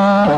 Ah.